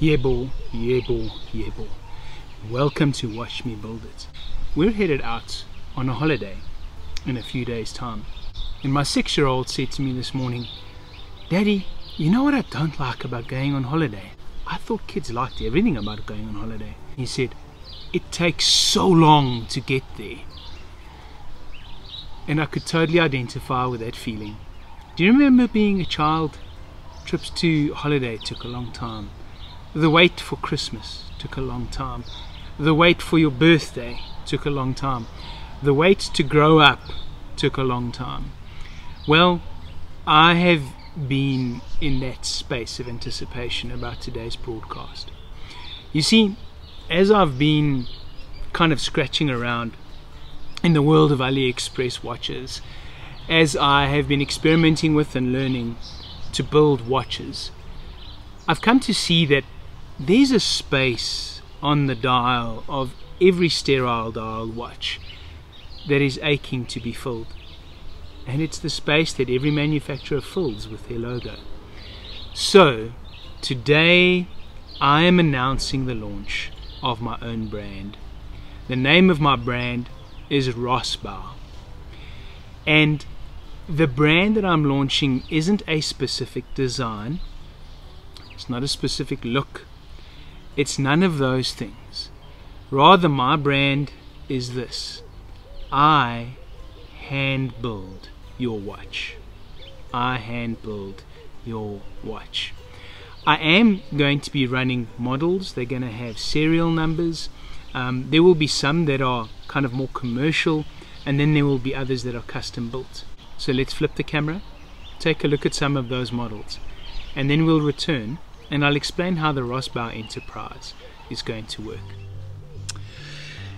Yebo, yebo, yebo. Welcome to Watch Me Build It. We're headed out on a holiday in a few days' time. And my six year old said to me this morning, Daddy, you know what I don't like about going on holiday? I thought kids liked everything about going on holiday. He said, It takes so long to get there. And I could totally identify with that feeling. Do you remember being a child? Trips to holiday took a long time. The wait for Christmas took a long time. The wait for your birthday took a long time. The wait to grow up took a long time. Well, I have been in that space of anticipation about today's broadcast. You see, as I've been kind of scratching around in the world of AliExpress watches, as I have been experimenting with and learning to build watches, I've come to see that there's a space on the dial of every sterile dial watch that is aching to be filled. And it's the space that every manufacturer fills with their logo. So, today I am announcing the launch of my own brand. The name of my brand is Ros-Bou. And the brand that I'm launching isn't a specific design, it's not a specific look, it's none of those things. Rather, my brand is this I hand build your watch. I hand build your watch. I am going to be running models, they're going to have serial numbers. Um, there will be some that are kind of more commercial, and then there will be others that are custom built. So let's flip the camera, take a look at some of those models, and then we'll return and I'll explain how the Ros-Bou enterprise is going to work.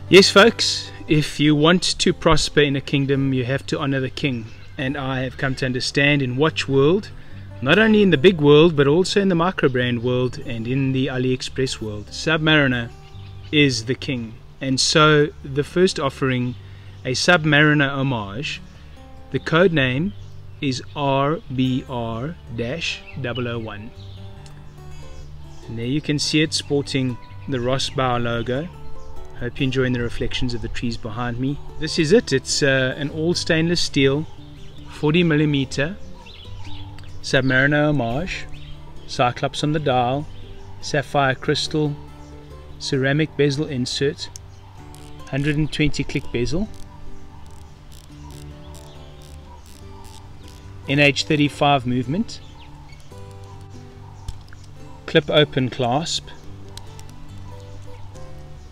Yes, folks, if you want to prosper in a kingdom, you have to honor the king. And I have come to understand in Watch World, not only in the big world, but also in the micro brand world and in the AliExpress world, Submariner is the king. And so the first offering, a Submariner homage, the code name is RBR 001. And there you can see it sporting the Ros-Bou logo. Hope you're enjoying the reflections of the trees behind me. This is it. It's uh, an all stainless steel 40 millimeter Submariner homage, Cyclops on the dial, sapphire crystal, ceramic bezel insert, 120 click bezel, NH35 movement, clip open clasp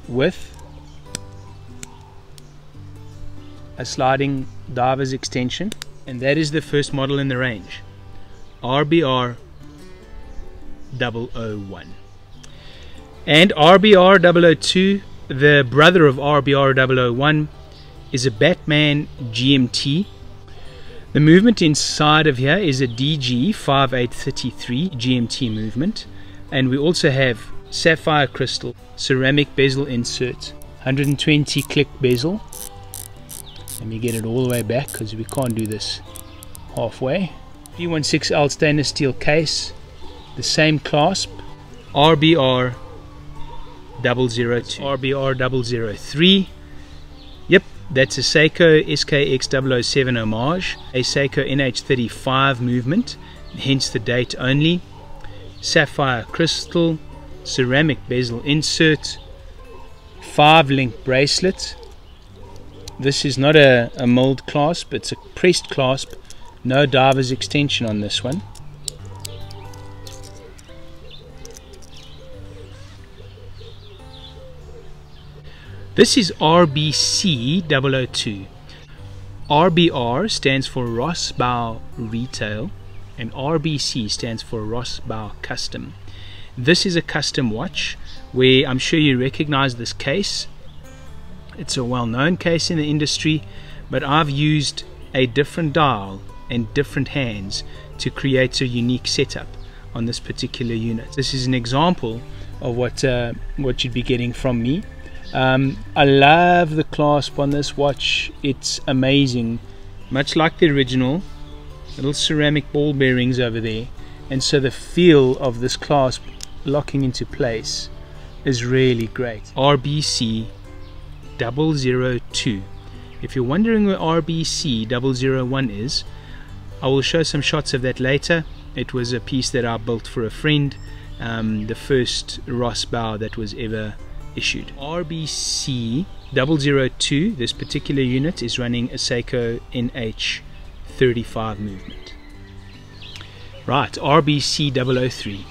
with a sliding diver's extension. And that is the first model in the range. RBR 001 and RBR 002 the brother of RBR 001 is a Batman GMT the movement inside of here is a DG 5833 GMT movement and we also have sapphire crystal ceramic bezel insert 120 click bezel. Let me get it all the way back because we can't do this halfway. P16L stainless steel case the same clasp. RBR 002 RBR 003 yep that's a Seiko SKX 007 homage a Seiko NH35 movement hence the date only sapphire crystal, ceramic bezel insert, 5 link bracelet. This is not a, a mold clasp, it's a pressed clasp, no diver's extension on this one. This is RBC 002. RBR stands for Ros-Bou Retail and RBC stands for Ros-Bou Custom. This is a custom watch where I'm sure you recognize this case. It's a well-known case in the industry, but I've used a different dial and different hands to create a unique setup on this particular unit. This is an example of what uh, what you'd be getting from me. Um, I love the clasp on this watch. It's amazing. Much like the original, little ceramic ball bearings over there and so the feel of this clasp locking into place is really great. RBC 002. If you're wondering where RBC 001 is, I will show some shots of that later. It was a piece that I built for a friend, um, the first Ros-Bou that was ever issued. RBC 002, this particular unit is running a Seiko NH35 movement. Right, RBC 003.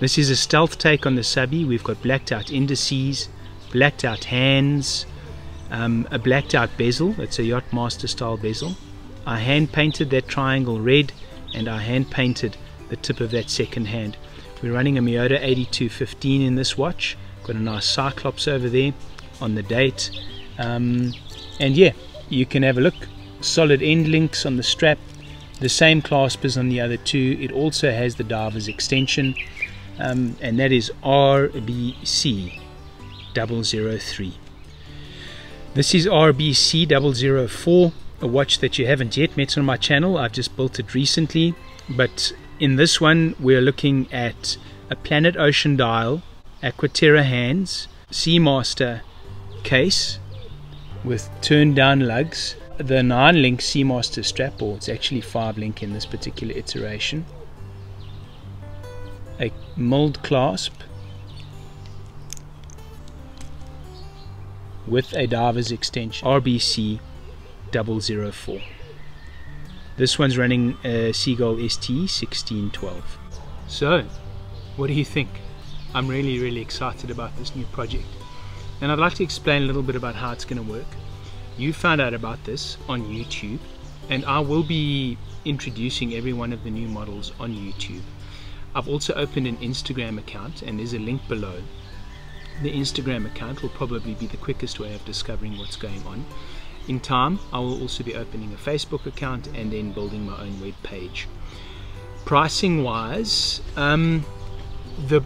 This is a stealth take on the subby. We've got blacked out indices, blacked out hands, um, a blacked out bezel. It's a Yachtmaster style bezel. I hand painted that triangle red and I hand painted the tip of that second hand. We're running a Miyota 8215 in this watch. Got a nice Cyclops over there on the date. Um, and yeah, you can have a look. Solid end links on the strap. The same clasp as on the other two. It also has the diver's extension um, and that is RBC 003. This is RBC 004, a watch that you haven't yet met on my channel. I've just built it recently, but in this one we're looking at a Planet Ocean dial, Aquaterra hands, Seamaster case with turned down lugs, the 9 link Seamaster strap, or it's actually 5 link in this particular iteration. A mold clasp with a Diver's extension RBC 004 this one's running a Seagull ST 1612 so what do you think? I'm really really excited about this new project. And I'd like to explain a little bit about how it's going to work you found out about this on YouTube and I will be introducing every one of the new models on YouTube I've also opened an Instagram account and there's a link below. The Instagram account will probably be the quickest way of discovering what's going on. In time, I will also be opening a Facebook account and then building my own web page. Pricing wise, um, the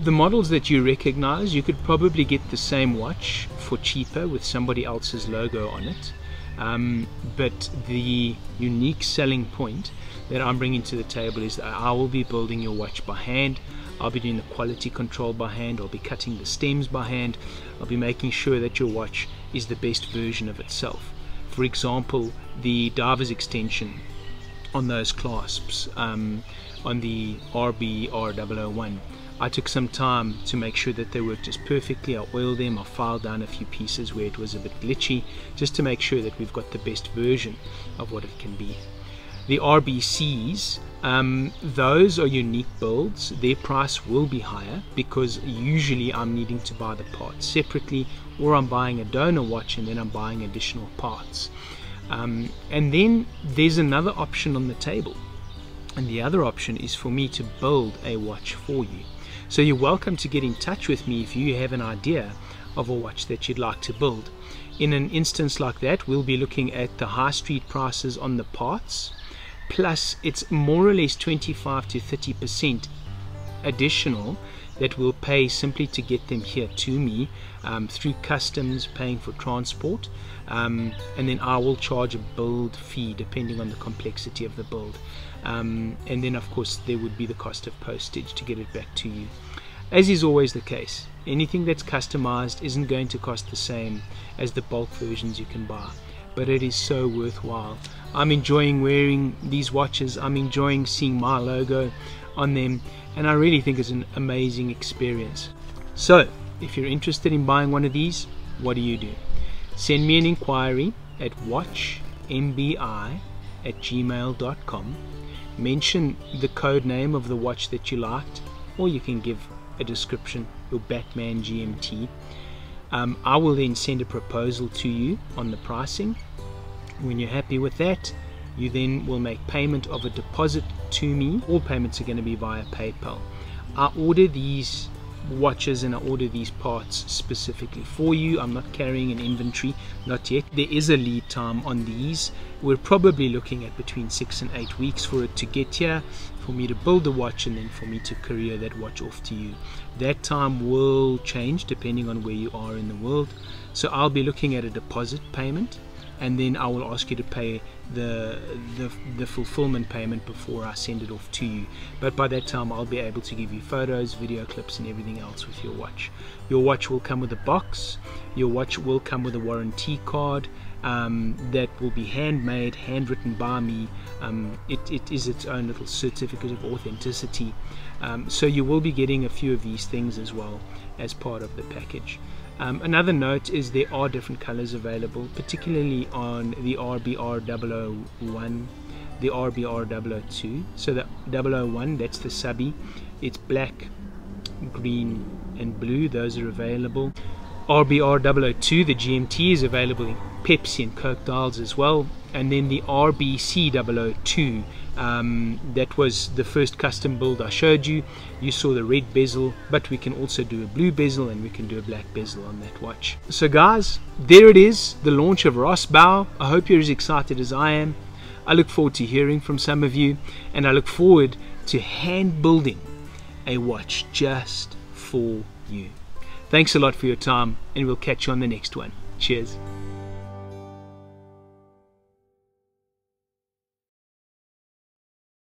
the models that you recognize, you could probably get the same watch for cheaper with somebody else's logo on it. Um, but the unique selling point that I'm bringing to the table is that I will be building your watch by hand. I'll be doing the quality control by hand. I'll be cutting the stems by hand. I'll be making sure that your watch is the best version of itself. For example, the Diver's extension on those clasps um, on the RBR001 I took some time to make sure that they worked just perfectly. I oiled them, I filed down a few pieces where it was a bit glitchy, just to make sure that we've got the best version of what it can be. The RBCs, um, those are unique builds. Their price will be higher because usually I'm needing to buy the parts separately or I'm buying a donor watch and then I'm buying additional parts. Um, and then there's another option on the table. And the other option is for me to build a watch for you. So you're welcome to get in touch with me if you have an idea of a watch that you'd like to build. In an instance like that, we'll be looking at the high street prices on the parts, plus it's more or less 25 to 30 percent additional that we'll pay simply to get them here to me um, through customs paying for transport um, and then I will charge a build fee depending on the complexity of the build um, and then of course there would be the cost of postage to get it back to you as is always the case anything that's customized isn't going to cost the same as the bulk versions you can buy but it is so worthwhile I'm enjoying wearing these watches I'm enjoying seeing my logo on them and I really think it's an amazing experience. So, if you're interested in buying one of these, what do you do? Send me an inquiry at watchmbi at gmail.com. Mention the code name of the watch that you liked, or you can give a description, your Batman GMT. Um, I will then send a proposal to you on the pricing. When you're happy with that, you then will make payment of a deposit to me. All payments are going to be via PayPal. I order these watches and I order these parts specifically for you. I'm not carrying an inventory, not yet. There is a lead time on these. We're probably looking at between six and eight weeks for it to get here, for me to build the watch and then for me to courier that watch off to you. That time will change depending on where you are in the world. So I'll be looking at a deposit payment and then I will ask you to pay the, the the fulfillment payment before I send it off to you. But by that time, I'll be able to give you photos, video clips, and everything else with your watch. Your watch will come with a box. Your watch will come with a warranty card. Um, that will be handmade, handwritten by me. Um, it, it is its own little certificate of authenticity. Um, so you will be getting a few of these things as well as part of the package. Um, another note is there are different colors available, particularly on the RBR 001, the RBR 002. So the 001, that's the subby, it's black, green, and blue. Those are available. RBR 002, the GMT, is available in Pepsi and Coke dials as well. And then the RBC 002, um, that was the first custom build I showed you. You saw the red bezel, but we can also do a blue bezel and we can do a black bezel on that watch. So guys, there it is, the launch of Ros-Bou. I hope you're as excited as I am. I look forward to hearing from some of you and I look forward to hand building a watch just for you. Thanks a lot for your time, and we'll catch you on the next one. Cheers.